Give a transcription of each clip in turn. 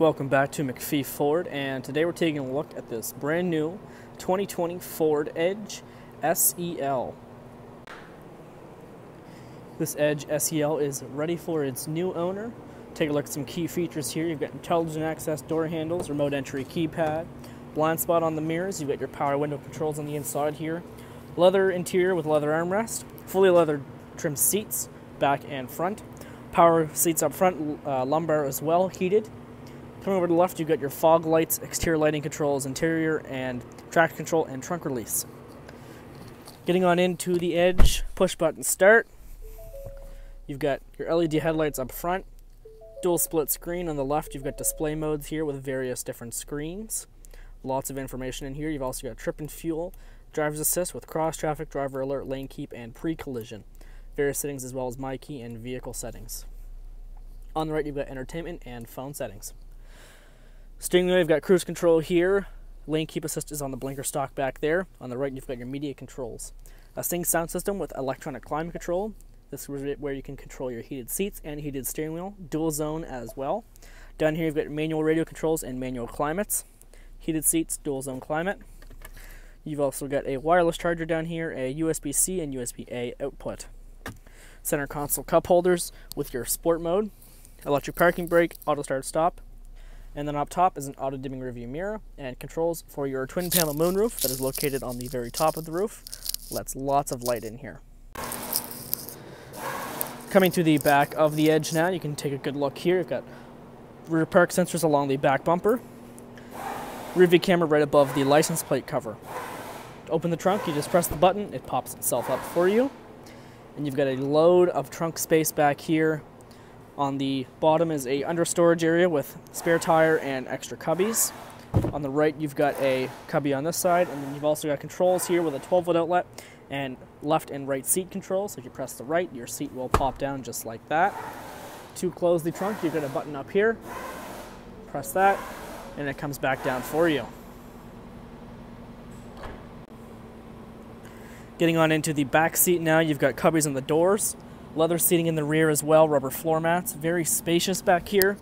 Welcome back to MacPhee Ford, and today we're taking a look at this brand new 2020 Ford Edge SEL. This Edge SEL is ready for its new owner. Take a look at some key features here. You've got intelligent access door handles, remote entry keypad, blind spot on the mirrors. You've got your power window controls on the inside here. Leather interior with leather armrest, fully leather trimmed seats, back and front. Power seats up front, uh, lumbar as well, heated. Coming over to the left, you've got your fog lights, exterior lighting controls, interior and traction control, and trunk release. Getting on into the edge, push button start. You've got your LED headlights up front, dual split screen on the left. You've got display modes here with various different screens. Lots of information in here. You've also got trip and fuel, driver's assist with cross traffic, driver alert, lane keep, and pre collision. Various settings as well as my key and vehicle settings. On the right, you've got entertainment and phone settings. Steering wheel, you've got cruise control here. Lane keep assist is on the blinker stock back there. On the right, you've got your media controls. A sync sound system with electronic climate control. This is where you can control your heated seats and heated steering wheel. Dual zone as well. Down here, you've got manual radio controls and manual climates. Heated seats, dual zone climate. You've also got a wireless charger down here, a USB-C and USB-A output. Center console cup holders with your sport mode. Electric parking brake, auto start stop, and then up top is an auto dimming rearview mirror and controls for your twin panel moonroof that is located on the very top of the roof. Lets lots of light in here. Coming to the back of the edge now, you can take a good look here. You've got rear park sensors along the back bumper. Rear view camera right above the license plate cover. To open the trunk, you just press the button, it pops itself up for you. And you've got a load of trunk space back here on the bottom is a under storage area with spare tire and extra cubbies. On the right, you've got a cubby on this side, and then you've also got controls here with a 12 volt outlet and left and right seat controls. So if you press the right, your seat will pop down just like that. To close the trunk, you've got a button up here. Press that, and it comes back down for you. Getting on into the back seat now, you've got cubbies on the doors. Leather seating in the rear as well, rubber floor mats. Very spacious back here.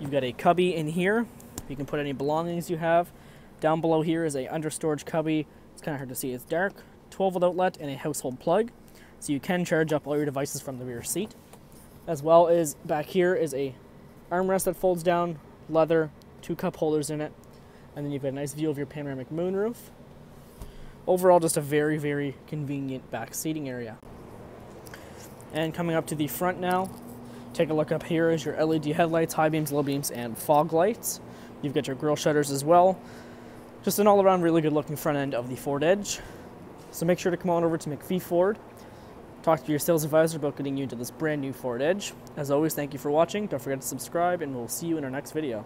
You've got a cubby in here. You can put any belongings you have. Down below here is a under storage cubby. It's kind of hard to see, it's dark. 12 volt outlet and a household plug. So you can charge up all your devices from the rear seat. As well as back here is a armrest that folds down, leather, two cup holders in it. And then you've got a nice view of your panoramic moonroof. Overall, just a very, very convenient back seating area. And coming up to the front now, take a look up here is your LED headlights, high beams, low beams, and fog lights. You've got your grille shutters as well. Just an all-around really good looking front end of the Ford Edge. So make sure to come on over to MacPhee Ford. Talk to your sales advisor about getting you into this brand new Ford Edge. As always, thank you for watching. Don't forget to subscribe, and we'll see you in our next video.